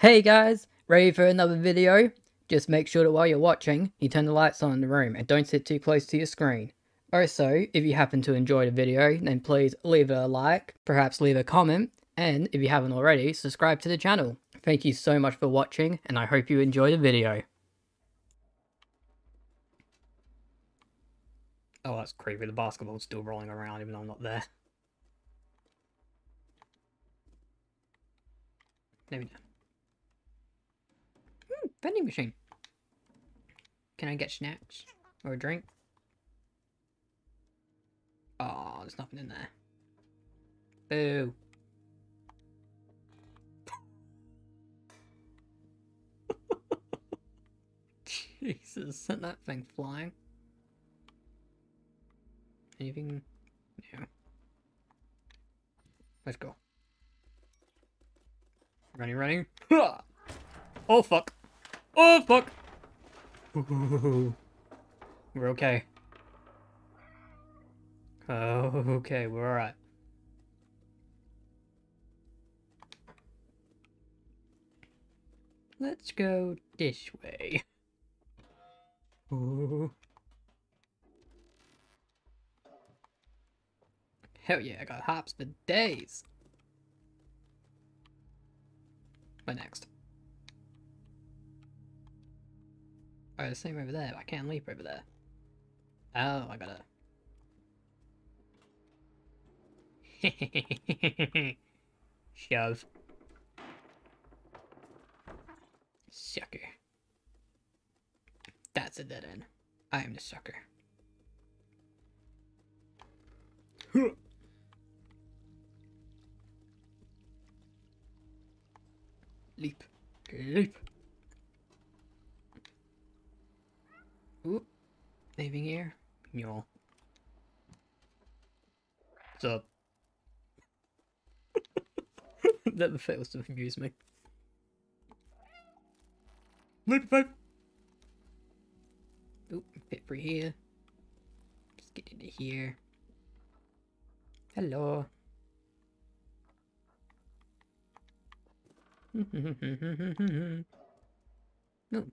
Hey guys, ready for another video? Just make sure that while you're watching, you turn the lights on in the room and don't sit too close to your screen. Also, if you happen to enjoy the video, then please leave a like, perhaps leave a comment, and if you haven't already, subscribe to the channel. Thank you so much for watching, and I hope you enjoy the video. Oh, that's creepy. The basketball's still rolling around even though I'm not there. Maybe not. Vending machine. Can I get snacks? Or a drink? Oh, there's nothing in there. Boo. Jesus, sent that thing flying. Anything? No. Let's go. Running, running. Oh, fuck. Oh, fuck. We're okay. Oh, okay, we're alright. Let's go this way. Ooh. Hell yeah, I got hops for days. What next? Oh, the same over there. I can't leap over there. Oh, I gotta... Shove. Sucker. That's a dead end. I am the sucker. Leap. Leap. Oop. Leaving here. Mule. What's up? Never fails to amuse me. Leap pipe. Oop, fit for here. Just get into here. Hello. no.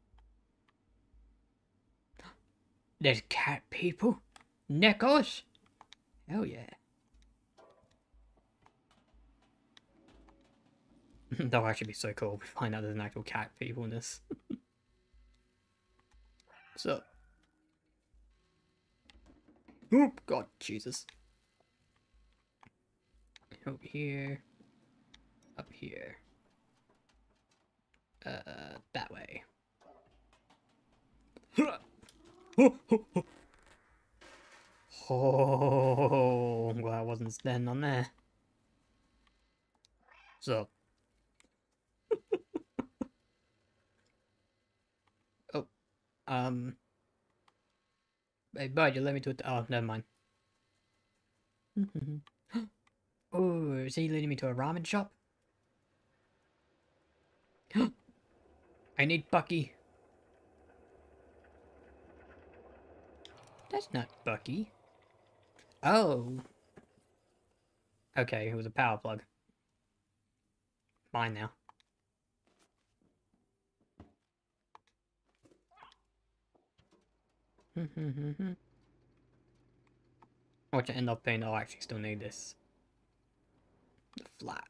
There's cat people? Neckos? Hell yeah. that would actually be so cool if we find out there's an actual cat people in this. so. Oh, God, Jesus. Over here. Up here. Uh, that way. Oh, well, I wasn't standing on there. So. oh. Um. Hey, bud, you let me to it. Oh, never mind. oh, is he leading me to a ramen shop? I need Bucky. That's not Bucky. Oh. Okay, it was a power plug. Mine now. Watch I end up being, oh, I actually still need this. The flat.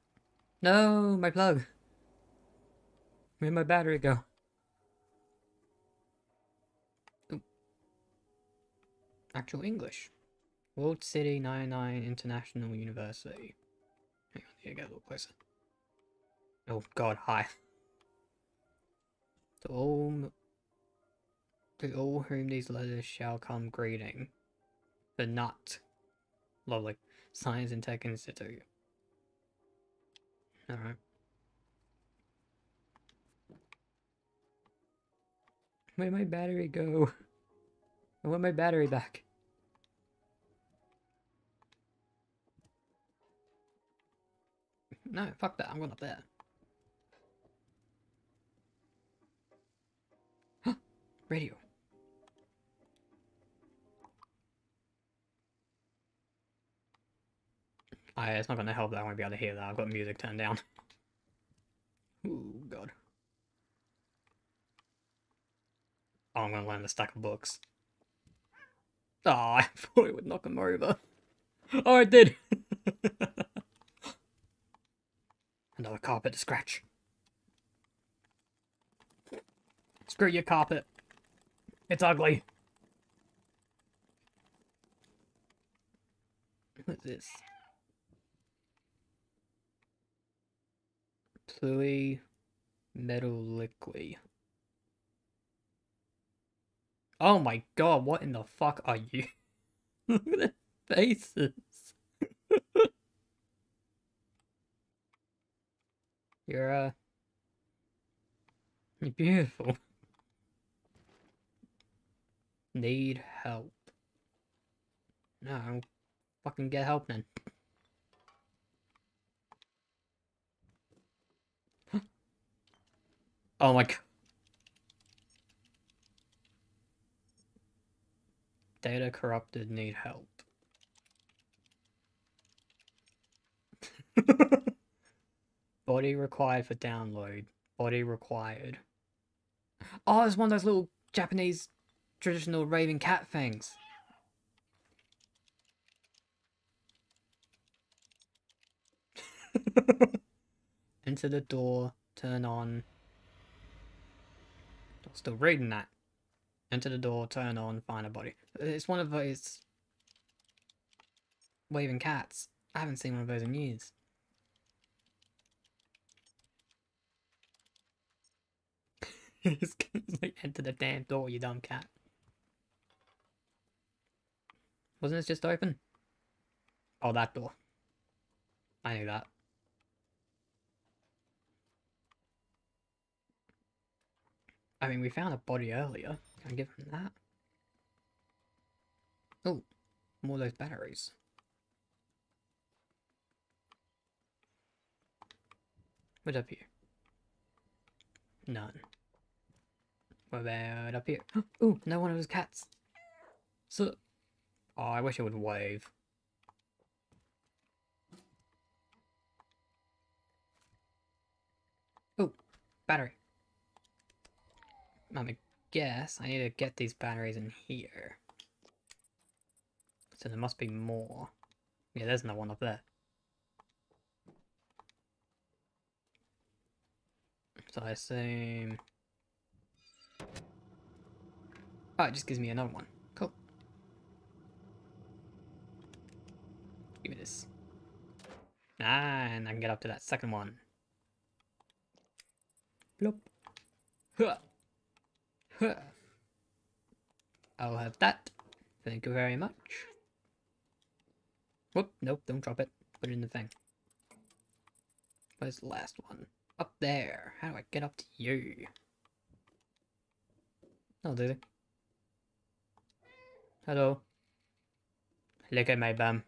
No, my plug. Where'd my battery go? Actual English. World City 99 International University. Hang on, here, get a little closer. Oh god, hi. To all, to all whom these letters shall come greeting. The nut. Lovely. Science and Tech Institute. Alright. Where'd my battery go? I want my battery back. No, fuck that. I'm going up there. Huh. Radio. Oh, I, it's not going to help that I won't be able to hear that. I've got music turned down. Ooh, God. Oh, I'm going to land the stack of books. Oh, I thought it would knock him over. Oh, it did! Another carpet to scratch. Screw your carpet. It's ugly. What's this? Plui metal liquid. Oh my god, what in the fuck are you? Look at the faces. You're, uh... You're beautiful. Need help. No, fucking get help then. oh my god. Data corrupted, need help. Body required for download. Body required. Oh, it's one of those little Japanese traditional raving cat things. Enter the door, turn on. I'm still reading that. Enter the door, turn on, find a body. It's one of those waving cats. I haven't seen one of those in years. It's like, enter the damn door, you dumb cat. Wasn't this just open? Oh, that door. I knew that. I mean, we found a body earlier. Can I give him that? Oh, more of those batteries. What's up here? None. What about uh, up here? Oh, no one of those cats. So, oh, I wish it would wave. Oh, battery. I'm gonna guess I need to get these batteries in here. So there must be more. Yeah, there's no one up there. So I assume... Oh, it just gives me another one. Cool. Give me this. Ah, and I can get up to that second one. Plop. Huh. Huh. I'll have that. Thank you very much. Whoop, nope, don't drop it. Put it in the thing. Where's the last one? Up there. How do I get up to you? Oh, did it? Hello. Look at my bum.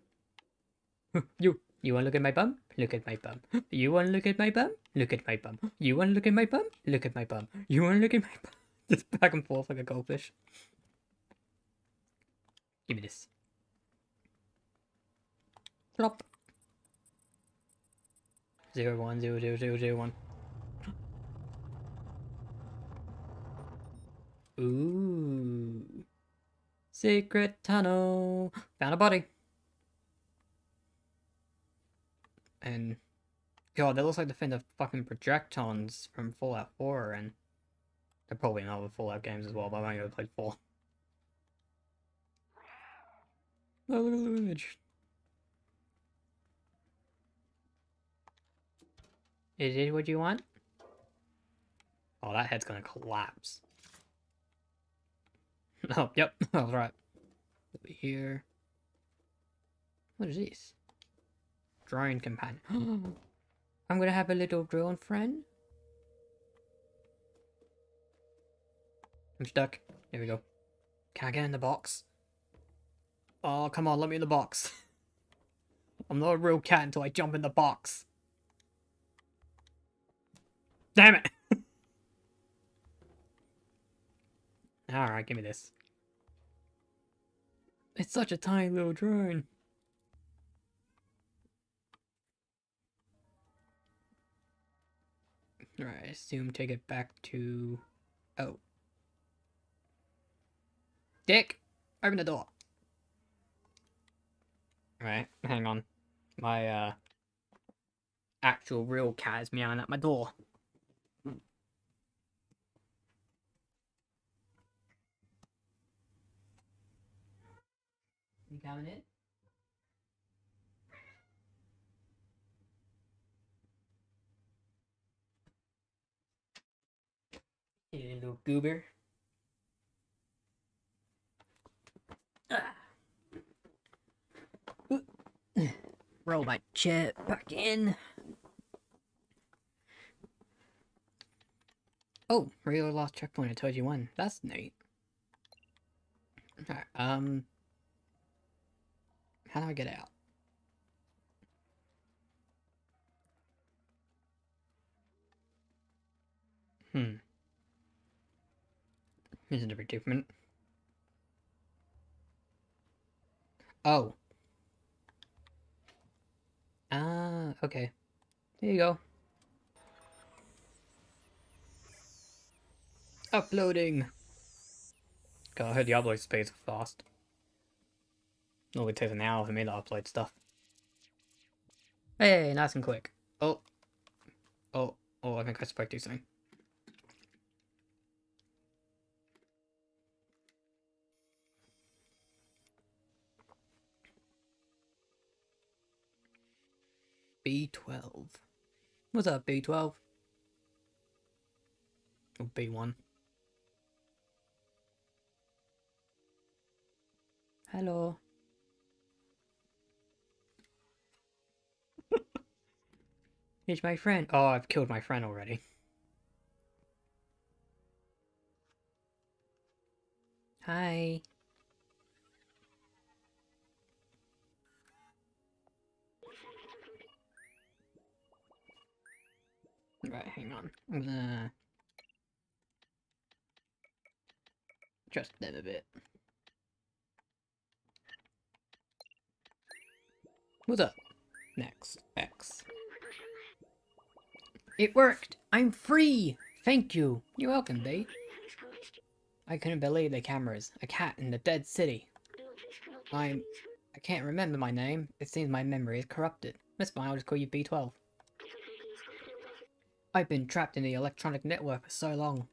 you. You wanna look at my bum? Look at my bum. You wanna look at my bum? Look at my bum. You wanna look at my bum? Look at my bum. You wanna look at my bum? Just back and forth like a goldfish. Give me this. Plop. Zero one zero zero zero zero one. Ooh. Secret tunnel. Found a body. And God, that looks like the thing of fucking protectrons from Fallout 4 and they're probably in other Fallout games as well, but I've only played 4. Oh, look at the image. Is it what you want? Oh, that head's gonna collapse. oh, yep, I was right. Over here. What is this? Drone companion. I'm gonna have a little drone friend. I'm stuck. Here we go. Can I get in the box? Oh, come on, let me in the box. I'm not a real cat until I jump in the box. Damn it! Alright, give me this. It's such a tiny little drone. Alright, assume take it back to... Oh. Dick, open the door. Right, hang on. My, uh, actual real cat is meowing at my door. Coming in? Little goober. Ah. Roll my chair back in. Oh, regular lost checkpoint. I told you when. That's neat. Um... How do I get out? Hmm. This is a bit. Oh. Ah, okay. There you go. Uploading. God, I heard the upload speeds fast. Normally takes an hour for me to upload stuff. Oh, hey, nice and quick. Oh. Oh, oh, I think I spoke too soon. B12. What's up, B12? Or B1. Hello. Here's my friend. Oh, I've killed my friend already. Hi. Right, hang on. Uh, I'm gonna adjust them a bit. What's up? Next. X. It worked! I'm free! Thank you! You're welcome, babe. I couldn't believe the cameras. A cat in the dead city. I'm... I can't remember my name. It seems my memory is corrupted. Miss fine, I'll just call you B12. I've been trapped in the electronic network for so long.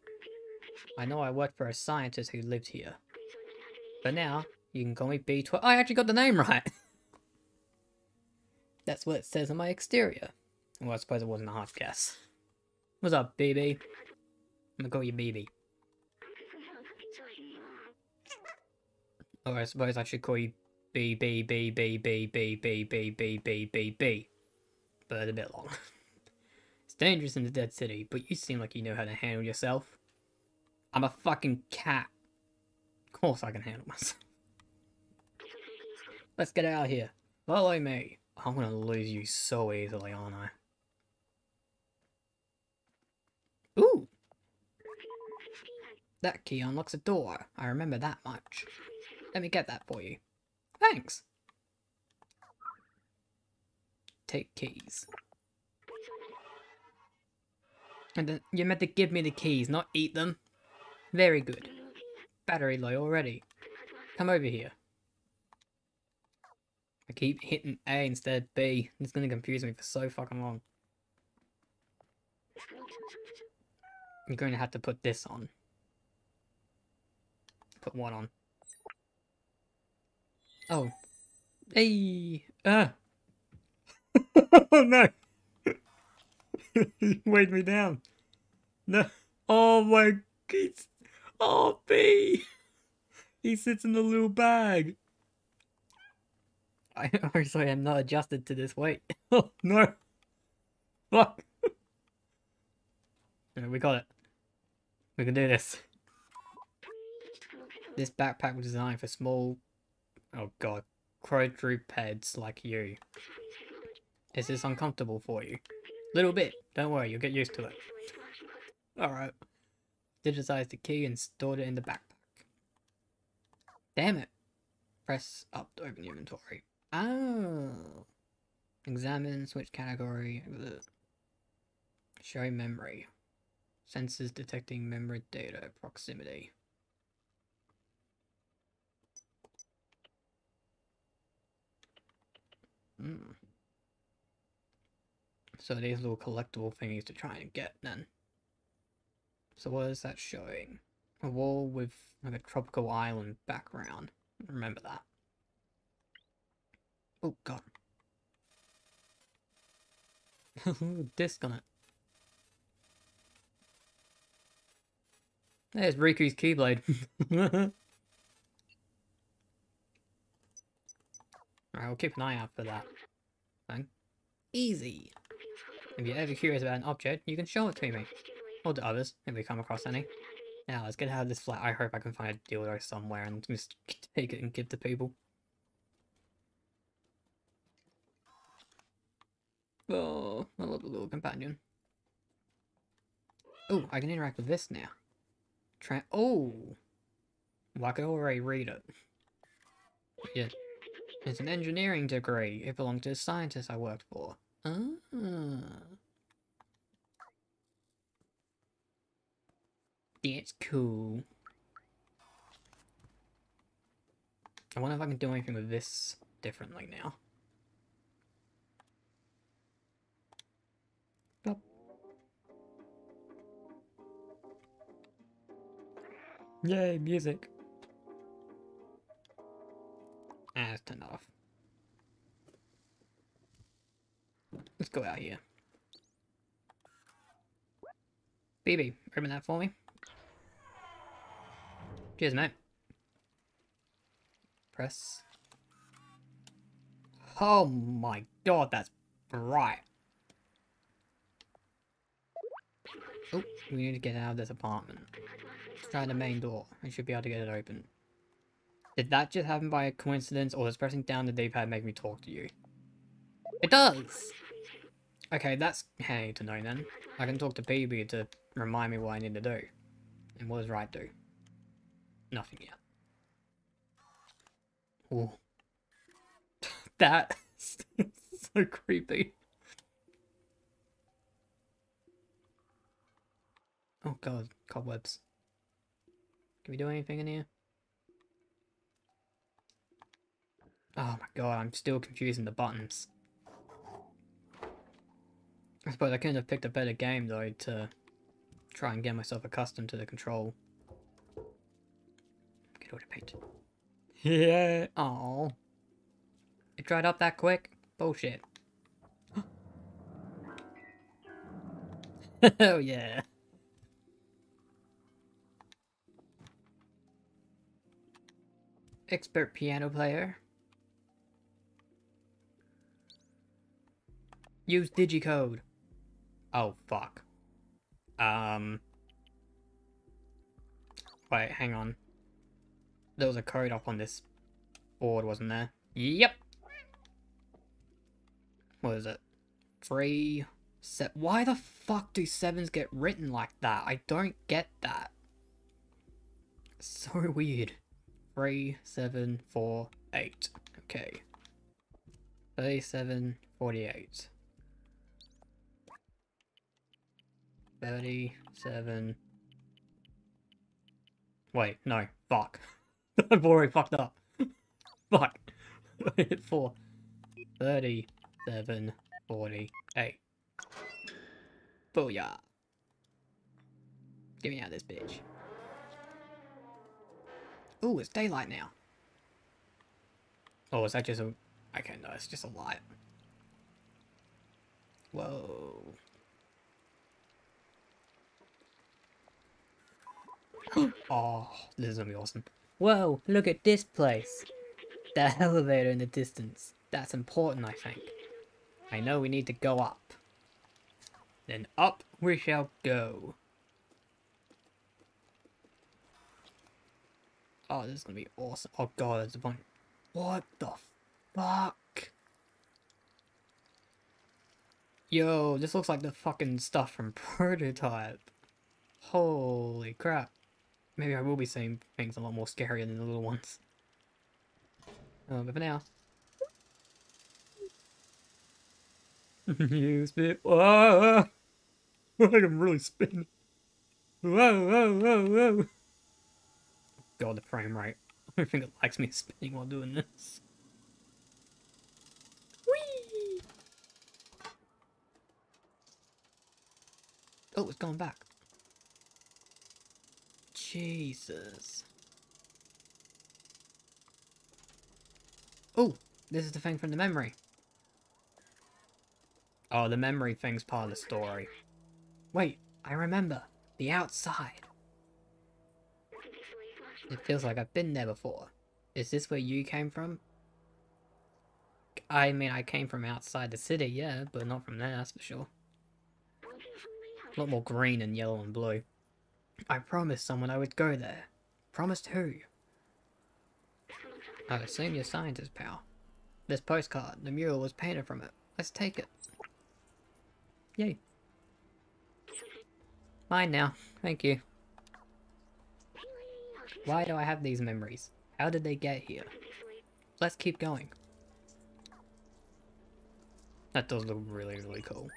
I know I worked for a scientist who lived here. But now, you can call me B12. I actually got the name right! That's what it says on my exterior. Well, I suppose it wasn't a half guess. What's up, BB? I'm gonna call you BB. Or I suppose I should call you B B B B B B B B. But a bit long. It's dangerous in the dead city, but you seem like you know how to handle yourself. I'm a fucking cat. Of course I can handle myself. Let's get out of here. Follow me. I'm gonna lose you so easily, aren't I? Ooh! That key unlocks a door. I remember that much. Let me get that for you. Thanks! Take keys. And then you're meant to give me the keys, not eat them. Very good. Battery low already. Come over here. I keep hitting A instead of B. It's gonna confuse me for so fucking long. You're going to have to put this on. Put one on. Oh. Hey! Ah! oh no! he weighed me down. No. Oh my... He's, oh, B! He sits in the little bag. I am not adjusted to this weight. Oh no! Fuck! Yeah, we got it. We can do this. This backpack was designed for small, oh god, quadrupeds like you. Is this uncomfortable for you? Little bit. Don't worry, you'll get used to it. Alright. Digitized the key and stored it in the backpack. Damn it. Press up to open the inventory. Oh. Examine, switch category. Show memory. Sensors detecting memory data proximity. Mm. So these little collectible thingies to try and get then. So what is that showing? A wall with like a tropical island background. Remember that. Oh god. Disc on it. There's Riku's Keyblade. Alright, we'll keep an eye out for that. Thing. Easy. If you're ever curious about an object, you can show it to me. Or to others, if we come across any. Now, let's get out of this flat. I hope I can find a dildo somewhere and just take it and give to people. Oh, I love the little companion. Oh, I can interact with this now. Tra oh! Well, I could already read it. Yeah. It's an engineering degree. It belonged to a scientist I worked for. Ah. That's cool. I wonder if I can do anything with this differently now. Yay, music. Go out here. BB, open that for me. Cheers, mate. Press. Oh my god, that's bright. Oh, we need to get out of this apartment. Let's try the main door. I should be able to get it open. Did that just happen by a coincidence, or does pressing down the D-pad make me talk to you? It does! Okay, that's handy to know then. I can talk to BB to remind me what I need to do. And what does right do? Nothing yet. Oh. that is so creepy. Oh god, cobwebs. Can we do anything in here? Oh my god, I'm still confusing the buttons. I suppose I couldn't have picked a better game though to try and get myself accustomed to the control. Get out of paint. Yeah. Oh. It dried up that quick? Bullshit. oh yeah. Expert piano player. Use digicode. Oh, fuck. Um... Wait, hang on. There was a code up on this board, wasn't there? Yep! What is it? Three... Se Why the fuck do sevens get written like that? I don't get that. So weird three, seven, four, eight. Okay. 37, 48. 37. Wait, no, fuck. I've already fucked up. fuck. hit 4. 37, 48. Booyah. Get me out of this bitch. Ooh, it's daylight now. Oh, is that just a... Okay, no, it's just a light. Whoa. oh, this is gonna be awesome. Whoa, look at this place. The elevator in the distance. That's important, I think. I know we need to go up. Then up we shall go. Oh, this is gonna be awesome. Oh god, there's a bunch. What the fuck? Yo, this looks like the fucking stuff from Prototype. Holy crap. Maybe I will be seeing things a lot more scarier than the little ones. Um, but for now. you spit. Whoa! I'm really spinning. Whoa, whoa, whoa, whoa! God, the frame rate. I don't think it likes me spinning while doing this. Whee! Oh, it's gone back. Jesus. Oh, this is the thing from the memory. Oh, the memory thing's part of the story. Wait, I remember. The outside. It feels like I've been there before. Is this where you came from? I mean, I came from outside the city, yeah, but not from there, that's for sure. A lot more green and yellow and blue. I promised someone I would go there. Promised who? I assume you're scientist, pal. This postcard, the mural was painted from it. Let's take it. Yay. Mine now. Thank you. Why do I have these memories? How did they get here? Let's keep going. That does look really, really cool.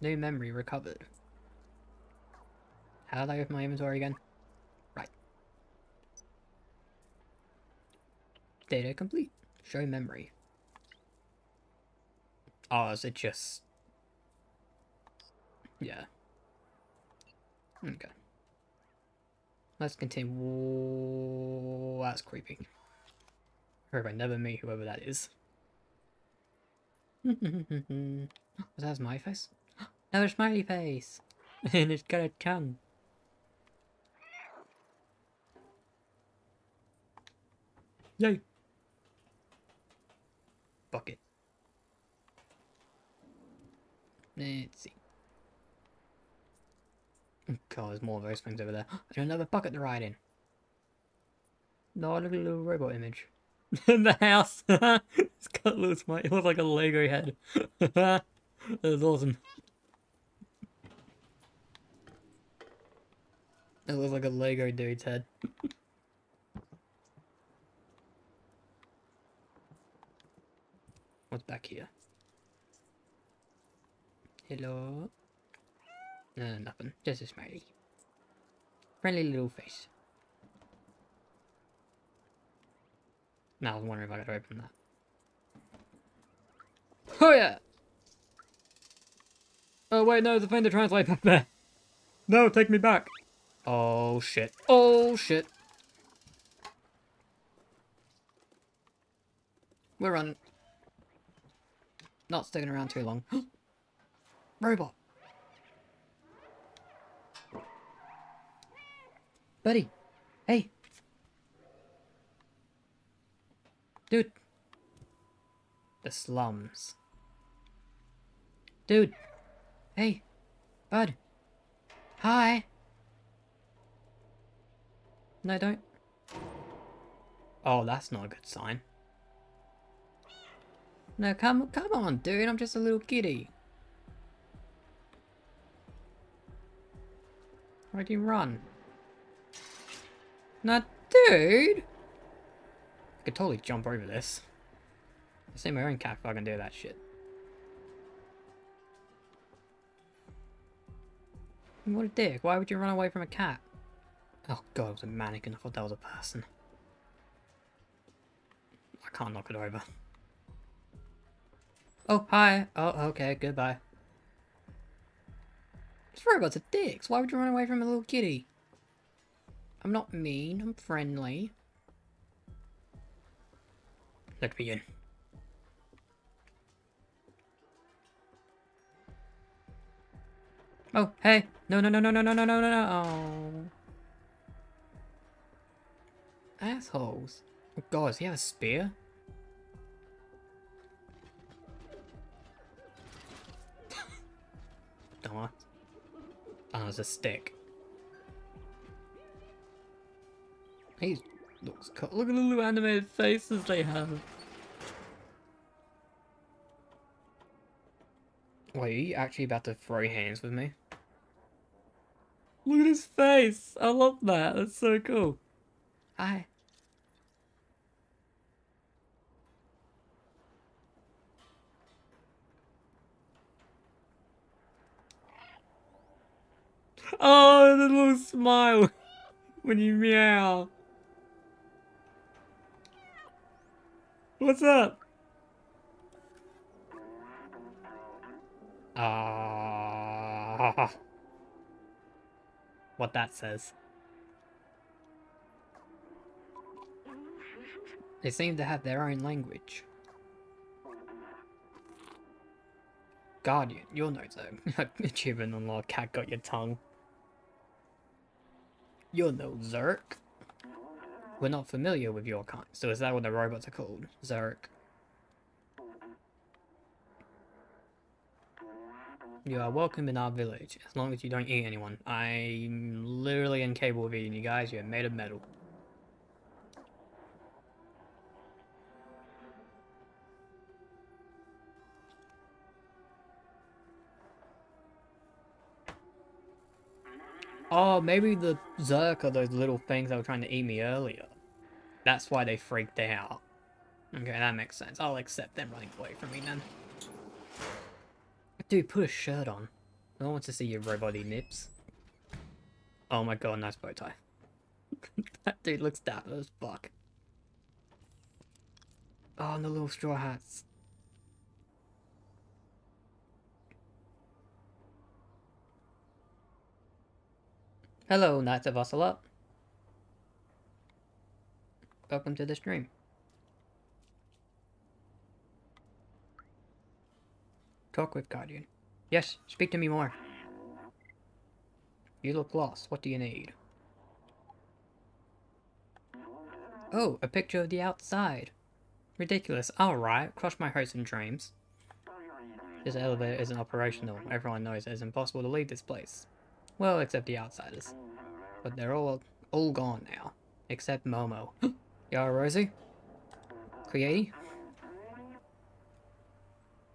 New memory recovered. How did I open my inventory again? Right. Data complete. Show memory. Oh, is it just... Yeah. Okay. Let's continue. Whoa, that's creepy. I hope I never meet whoever that is. Was that my face? Another smiley face! and it's got a tongue. Yay! Bucket. Let's see. God, there's more of those things over there. There's another bucket to ride in. No, look at the little robot image. in the house. it's got little smile. It looks like a Lego head. that is awesome. It looks like a Lego dude's head. Back here? Hello? Uh, nothing. Just a smiley. Friendly little face. Now I was wondering if I could open that. Oh yeah! Oh wait, no, the thing to translate back there. No, take me back. Oh shit. Oh shit. We're running. Not sticking around too long. Robot. Buddy. Hey. Dude. The slums. Dude. Hey. Bud. Hi. No, don't. Oh, that's not a good sign. No, come, come on, dude. I'm just a little kitty. Why'd you run? No, dude! I could totally jump over this. I see my own cat if I can do that shit. What a dick. Why would you run away from a cat? Oh god, it was a mannequin. I thought that was a person. I can't knock it over. Oh, hi. Oh, okay, goodbye. This robot's a dicks. Why would you run away from a little kitty? I'm not mean, I'm friendly. Let's begin. Oh, hey! No, no, no, no, no, no, no, no, no, no! Oh. Assholes. Oh god, does he have a spear? Dumbass. Oh, it's a stick. He looks cool. Look at the little animated faces they have. Wait, are you actually about to throw hands with me? Look at his face! I love that. That's so cool. Hi. Oh, the little smile when you meow. What's up? Ah. what that says. They seem to have their own language. Guardian, you're no Zurk. Achievement unlocked, cat got your tongue. You're no Zurk. We're not familiar with your kind, so is that what the robots are called? Zurk. You are welcome in our village, as long as you don't eat anyone. I'm literally incapable of eating you guys, you're made of metal. Oh, maybe the Zurk are those little things that were trying to eat me earlier. That's why they freaked out. Okay, that makes sense. I'll accept them running away from me then. Dude, put a shirt on. No one wants to see your robot nips. Oh my god, nice bow tie. that dude looks dapper as fuck. Oh, and the little straw hats. Hello, Knights of Ocelot. Welcome to the stream. Talk with Guardian. Yes, speak to me more. You look lost. What do you need? Oh, a picture of the outside. Ridiculous. Alright, crush my hopes and dreams. This elevator isn't operational. Everyone knows it is impossible to leave this place. Well, except the outsiders. But they're all all gone now. Except Momo. Yara Rosie? Creati?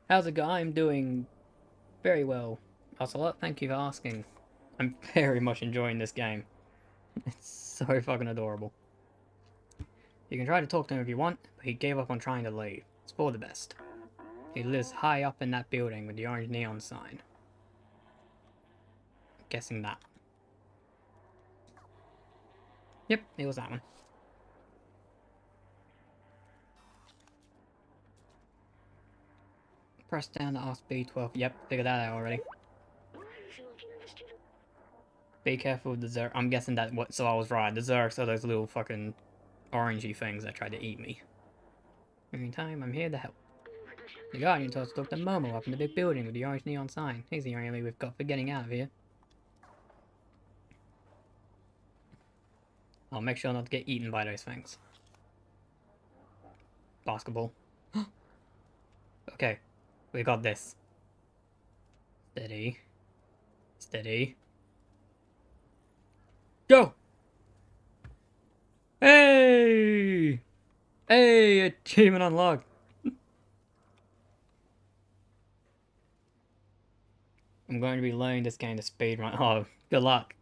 How's it going? I'm doing very well. Ocelot, thank you for asking. I'm very much enjoying this game. It's so fucking adorable. You can try to talk to him if you want, but he gave up on trying to leave. It's for the best. He lives high up in that building with the orange neon sign. Guessing that. Yep, it was that one. Press down to ask B12. Yep, figured that out already. Be careful with the Zurk. I'm guessing that what so I was right. The Zurks are those little fucking orangey things that tried to eat me. Meantime, I'm here to help. The Guardian told us to talk to Momo up in the big building with the orange neon sign. He's the only way we've got for getting out of here. I'll make sure not to get eaten by those things. Basketball. okay, we got this. Steady. Steady. Go! Hey! Hey, achievement unlocked. I'm going to be learning this game to speedrun. Oh, good luck.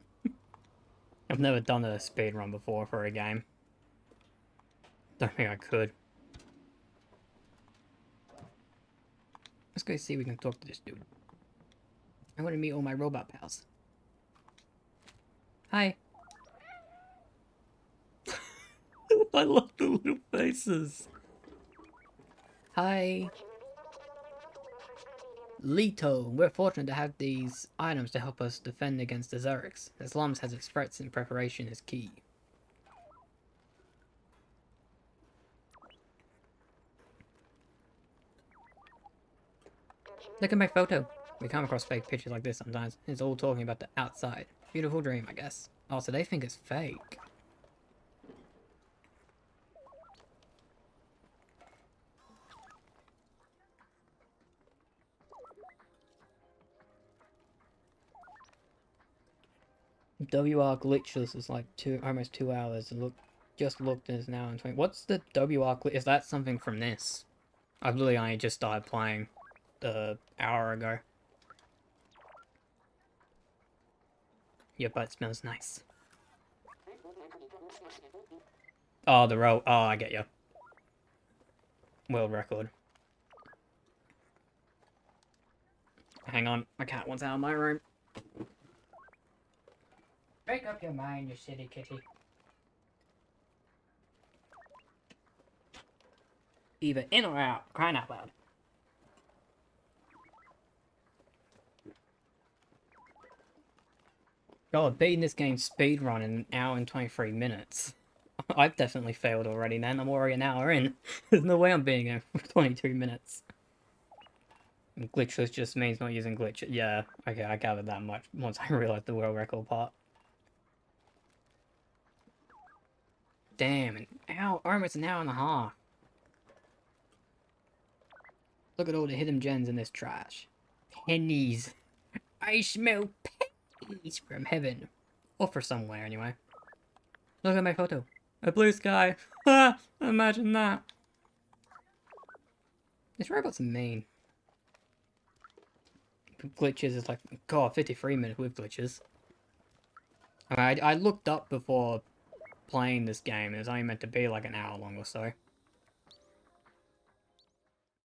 I've never done a speedrun before for a game. Don't think I could. Let's go see if we can talk to this dude. I want to meet all my robot pals. Hi. I love the little faces. Hi. Leto, we're fortunate to have these items to help us defend against the Zurks. Islams has its threats and preparation is key. Look at my photo. We come across fake pictures like this sometimes. It's all talking about the outside. Beautiful dream, I guess. Oh, so they think it's fake. WR glitchless is like two, almost two hours. Look, just looked and it's now in 20. What's the WR glitch? Is that something from this? I've literally only just started playing uh, hour ago. Your butt smells nice. Oh, the roll. Oh, I get you. World record. Hang on, my cat wants out of my room. Make up your mind, you silly kitty. Either in or out, crying out loud. God, beating this game speed run in an hour and 23 minutes. I've definitely failed already, man. I'm already an hour in. There's no way I'm beating it for 22 minutes. And glitchless just means not using glitch. Yeah, okay, I gathered that much once I realized the world record part. Damn, an hour, almost an hour and a half. Look at all the hidden gems in this trash. Pennies. I smell pennies from heaven. Or for somewhere, anyway. Look at my photo. A blue sky. Ah, imagine that. This robot's mean. Glitches is like, god, 53 minutes with glitches. I, I looked up before playing this game, and it's only meant to be like an hour long or so.